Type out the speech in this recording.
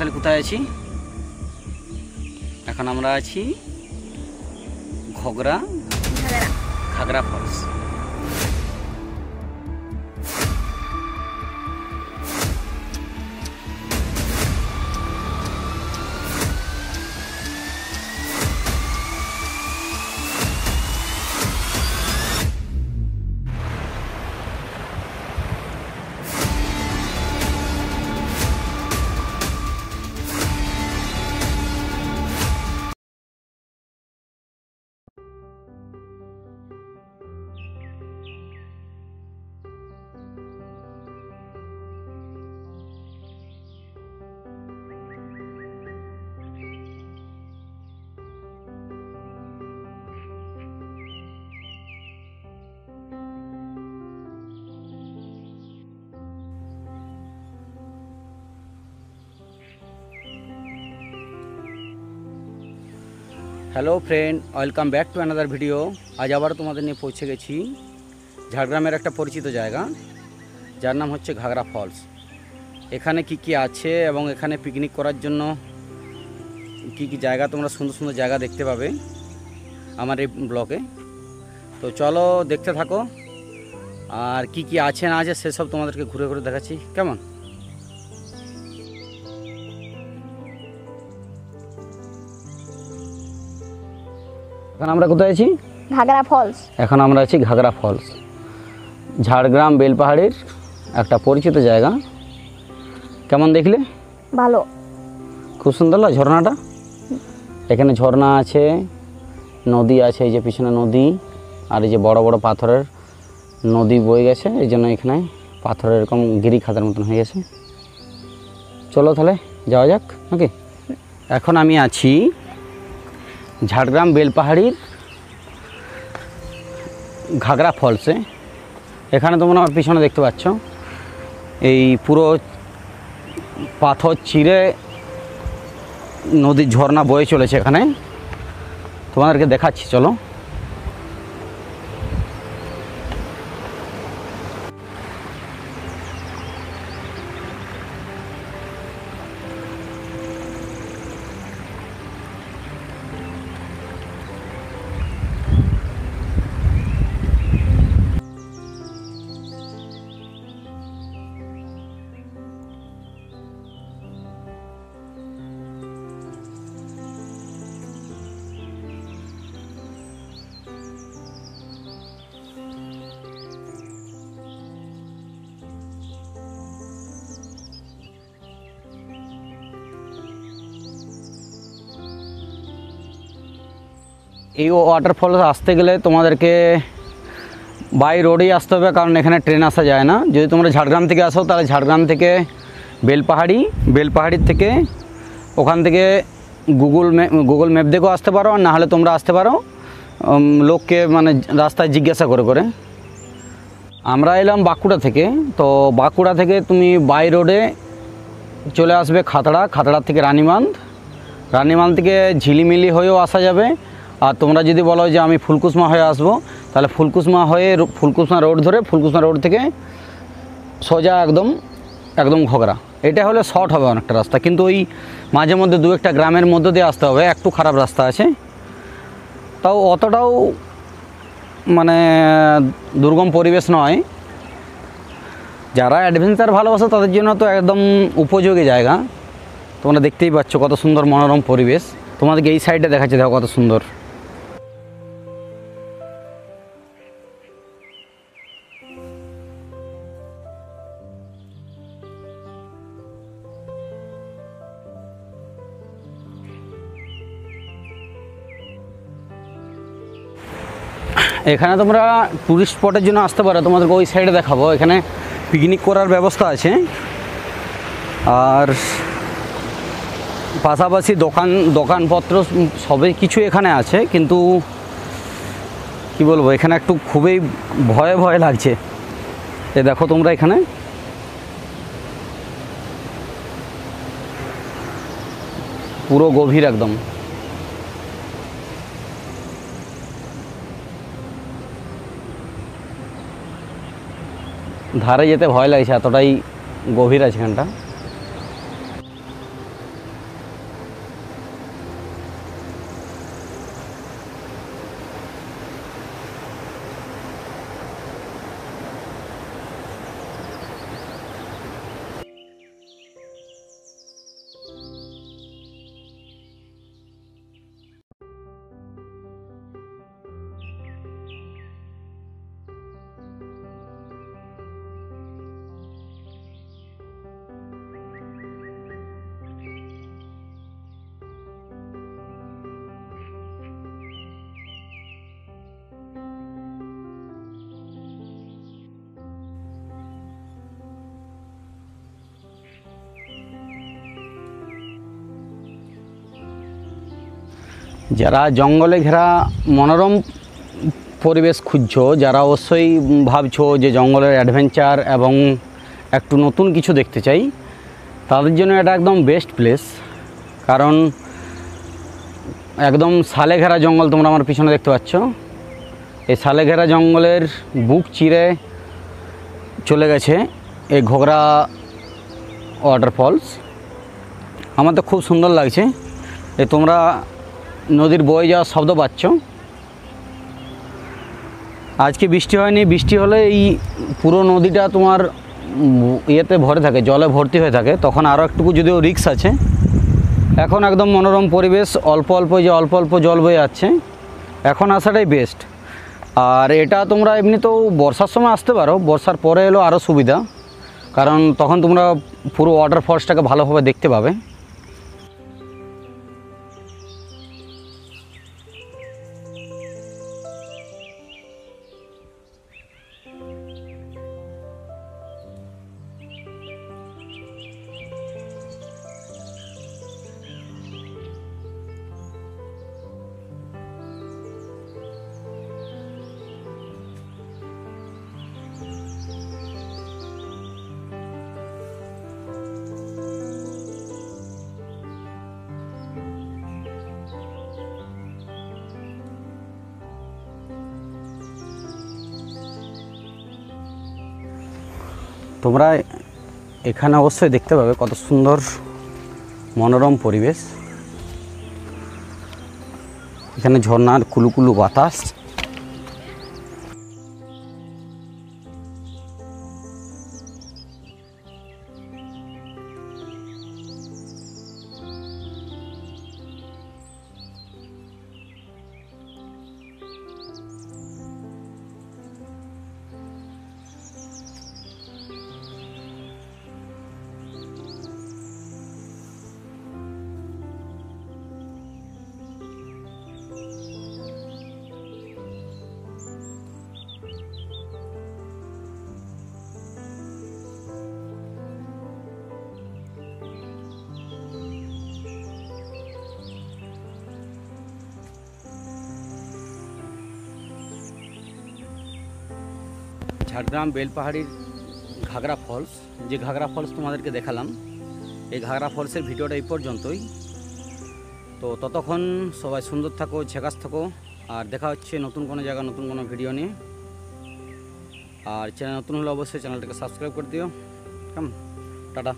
তাহলে কোথায় আছি? এখন আমরা আছি Ghagra Ghagra falls. Hello friend, welcome back to another video আজ আবার তোমাদের নিয়ে পৌঁছে গেছি ঝাড়গ্রামের একটা পরিচিত জায়গা, যার নাম হচ্ছে ঘাগরা ফলস। এখানে কি কি আছে এবং এখানে পিকনিক করার জন্য কি কি জায়গা, তোমরা সুন্দর সুন্দর জায়গা দেখতে পাবে আমার এই ব্লকে তো চলো দেখতে থাকো, আর কি কি আছে না আছে সেসব তোমাদেরকে ঘুরে ঘুরে দেখাচ্ছি। কেমন? এখন আমরা কোথায় আছি? ঘাগরা ফলস। এখন আমরা আছি ঘাগরা ফলস। ঝাড়গ্রাম বেলপাহাড়ির একটা পরিচিত জায়গা। কেমন দেখলে? ভালো। খুব সুন্দর লাগে ঝর্ণাটা? এখানে ঝর্ণা আছে নদী আছে এই যে পিছনে নদী আর এই যে বড় বড় পাথরের নদী বয়ে গেছে এই জন্য এখানে পাথরের এরকম গিরি খাতার মতন হয়ে গেছে। চলো তাহলে যাওয়া যাক নাকি? এখন আমি আছি ঝাড়গ্রাম বেলপাহাড়ির ঘাগরা ফলসে। এখানে তোমরা আমার পিছনে দেখতে পাচ্ছ। এই পুরো পাথর চিরে নদীর ঝর্ণা বয়ে চলেছে এখানে। তোমাদেরকে দেখাচ্ছি, চলো। এই ওয়াটারফল আসতে গেলে তোমাদেরকে বাই রোডেই আসতে হবে, কারণ এখানে ট্রেন আসা যায় না। যদি তোমরা ঝাড়গ্রাম থেকে আসো, তাহলে ঝাড়গ্রাম থেকে বেলপাহাড়ি বেলপাহাড়ির থেকে ওখান থেকে গুগল ম্যাপ গুগল ম্যাপ দেখেও আসতে পারো, আর না হলে তোমরা আসতে পারো লোককে মানে রাস্তায় জিজ্ঞাসা করে করে। আমরা এলাম বাঁকুড়া থেকে, তো বাঁকুড়া থেকে তুমি বাই রোডে চলে আসবে খাতড়া খাতড়া থেকে রানীবাঁধ রানীবাঁধ থেকে ঝিলিমিলি হয়েও আসা যাবে। আর তোমরা যদি বলো যে আমি ফুলকুসমা হয়ে আসব, তাহলে ফুলকুসমা হয়ে ফুলকুসমা রোড ধরে, ফুলকুসমা রোড থেকে সোজা একদম একদম ঘগরা। এটা হলে শর্ট হবে অনেকটা রাস্তা, কিন্তু ওই মাঝে মধ্যে দু একটা গ্রামের মধ্যে দিয়ে আসতে হবে, একটু খারাপ রাস্তা আছে। তাও অতটাও মানে দুর্গম পরিবেশ নয়। যারা অ্যাডভেঞ্চার ভালোবাসে, তাদের জন্য তো একদম উপযোগী জায়গা। তোমরা দেখতেই পাচ্ছ কত সুন্দর মনোরম পরিবেশ। তোমাদেরকে এই সাইডটা দেখাচ্ছে, দেখো কত সুন্দর। এখানে তোমরা টুরিস্ট স্পটের জন্য আসতে পারো, তোমাদেরকে ওই সাইডে দেখাবো। এখানে পিকনিক করার ব্যবস্থা আছে। আর পাশাপাশি দোকান, দোকানপত্র সবই কিছু এখানে আছে, কিন্তু কি বলব, এখানে একটু খুবই ভয়ে ভয়ে লাগছে। এ দেখো তোমরা এখানে। পুরো গভীর একদম। ধারে যেতে ভয় লাগছে এতটাই গভীর আছে এখানটা যারা জঙ্গলে ঘেরা মনোরম পরিবেশ খুঁজছো, যারা অবশ্যই ভাবছ যে জঙ্গলের অ্যাডভেঞ্চার এবং একটু নতুন কিছু দেখতে চাই, তাদের জন্য এটা একদম বেস্ট প্লেস কারণ একদম সালে ঘেরা জঙ্গল তোমরা আমার পিছনে দেখতে পাচ্ছ। এই সালে ঘেরা জঙ্গলের বুক চিরে চলে গেছে এই ঘোগরা ওয়াটারফলস আমার তো খুব সুন্দর লাগছে। এ তোমরা নদীর বয়ে যাওয়ার শব্দ পাচ্ছ। আজকে বৃষ্টি হয়নি, বৃষ্টি হলে এই পুরো নদীটা তোমার ইয়েতে ভরে থাকে, জলে ভর্তি হয়ে থাকে। তখন আরও একটুকু যদিও রিক্স আছে। এখন একদম মনোরম পরিবেশ, অল্প অল্প যে অল্প অল্প জল বয়ে যাচ্ছে, এখন আসাটাই বেস্ট আর এটা তোমরা এমনিতেও বর্ষার সময় আসতে পারো, বর্ষার পরে এলো আরও সুবিধা। কারণ তখন তোমরা পুরো ওয়াটারফলসটাকে ভালোভাবে দেখতে পাবে। তোমরা এখানে অবশ্যই দেখতে পাবে কত সুন্দর মনোরম পরিবেশ। এখানে ঝর্নার কুলুকুলু বাতাস। ঝাড়গ্রাম বেলপাহাড়ির ঘাগরা ফলস, যে ঘাগরা ফলস তোমাদেরকে দেখালাম, এই ঘাগরা ফলসের ভিডিওটা এই পর্যন্তই। তো ততক্ষণ সবাই সুন্দর থাকো, ছেকাস থাকো, আর দেখা হচ্ছে নতুন কোনো জায়গা নতুন কোনো ভিডিও নিয়ে। আর চ্যানেল নতুন হলে অবশ্যই চ্যানেলটাকে সাবস্ক্রাইব করে দিও। কেমন? টাটা।